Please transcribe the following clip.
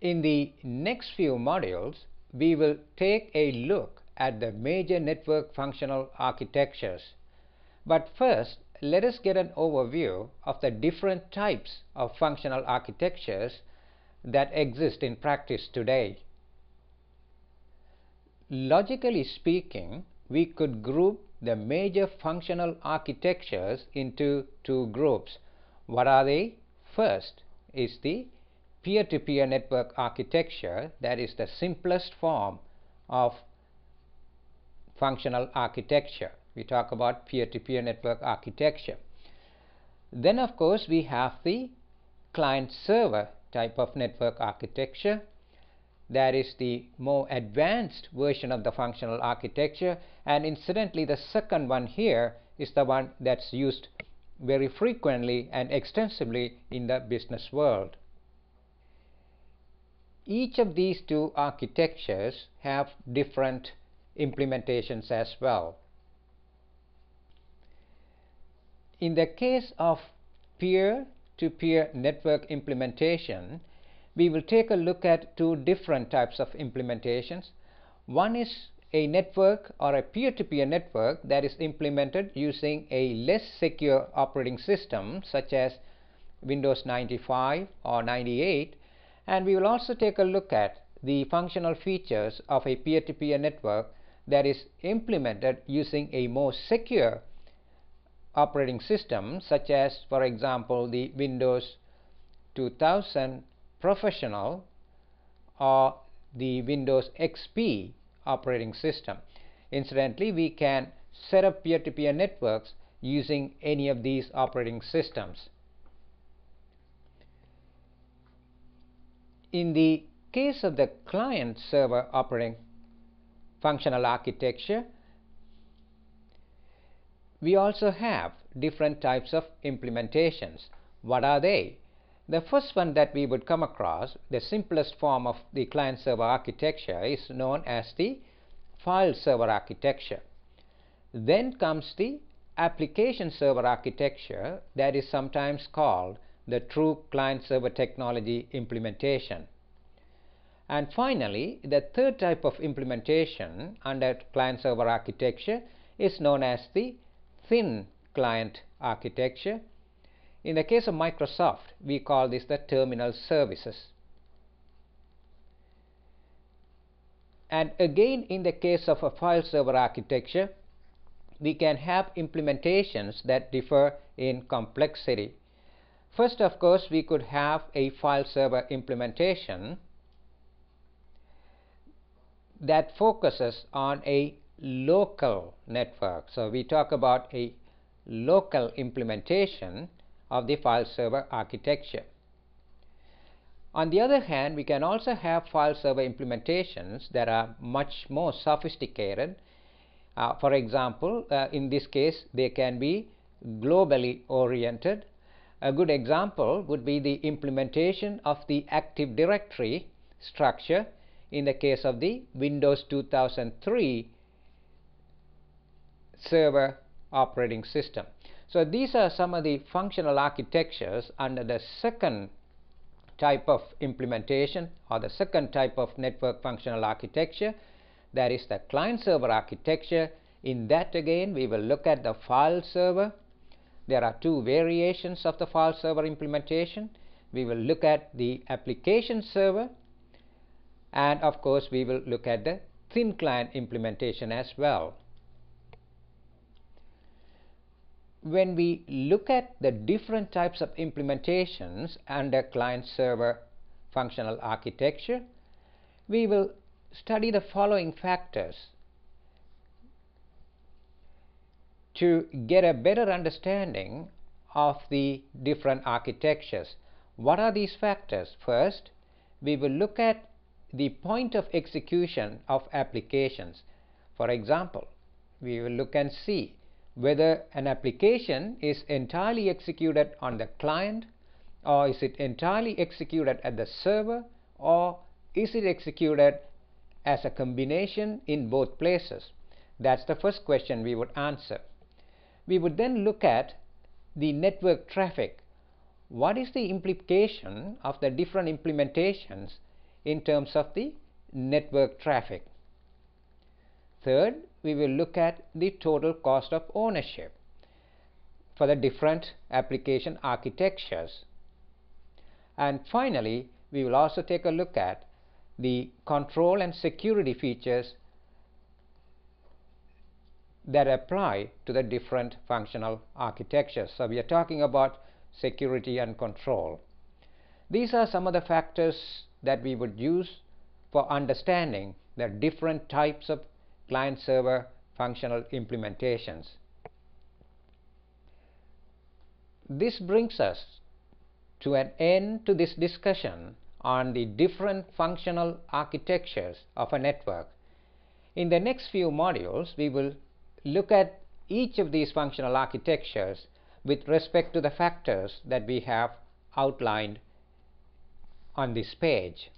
In the next few modules, we will take a look at the major network functional architectures. But first, let us get an overview of the different types of functional architectures that exist in practice today. Logically speaking, we could group the major functional architectures into two groups. What are they? First is the peer-to-peer -peer network architecture that is the simplest form of functional architecture. We talk about peer-to-peer -peer network architecture. Then of course we have the client-server type of network architecture that is the more advanced version of the functional architecture and incidentally the second one here is the one that's used very frequently and extensively in the business world. Each of these two architectures have different implementations as well. In the case of peer-to-peer -peer network implementation, we will take a look at two different types of implementations. One is a network or a peer-to-peer -peer network that is implemented using a less secure operating system such as Windows 95 or 98 and we will also take a look at the functional features of a peer-to-peer -peer network that is implemented using a more secure operating system such as for example the Windows 2000 Professional or the Windows XP operating system. Incidentally, we can set up peer-to-peer -peer networks using any of these operating systems. In the case of the client-server operating functional architecture, we also have different types of implementations. What are they? The first one that we would come across, the simplest form of the client-server architecture is known as the file server architecture. Then comes the application server architecture that is sometimes called the true client-server technology implementation. And finally, the third type of implementation under client-server architecture is known as the thin client architecture in the case of Microsoft, we call this the terminal services. And again, in the case of a file server architecture, we can have implementations that differ in complexity. First, of course, we could have a file server implementation that focuses on a local network. So, we talk about a local implementation of the file server architecture. On the other hand, we can also have file server implementations that are much more sophisticated. Uh, for example, uh, in this case, they can be globally oriented. A good example would be the implementation of the Active Directory structure in the case of the Windows 2003 server operating system. So these are some of the functional architectures under the second type of implementation or the second type of network functional architecture that is the client server architecture in that again we will look at the file server there are two variations of the file server implementation. We will look at the application server and of course we will look at the thin client implementation as well. When we look at the different types of implementations under client-server functional architecture, we will study the following factors to get a better understanding of the different architectures. What are these factors? First, we will look at the point of execution of applications. For example, we will look and see whether an application is entirely executed on the client or is it entirely executed at the server or is it executed as a combination in both places that's the first question we would answer we would then look at the network traffic what is the implication of the different implementations in terms of the network traffic. Third, we will look at the total cost of ownership for the different application architectures. And finally, we will also take a look at the control and security features that apply to the different functional architectures. So, we are talking about security and control. These are some of the factors that we would use for understanding the different types of client server functional implementations. This brings us to an end to this discussion on the different functional architectures of a network. In the next few modules, we will look at each of these functional architectures with respect to the factors that we have outlined on this page.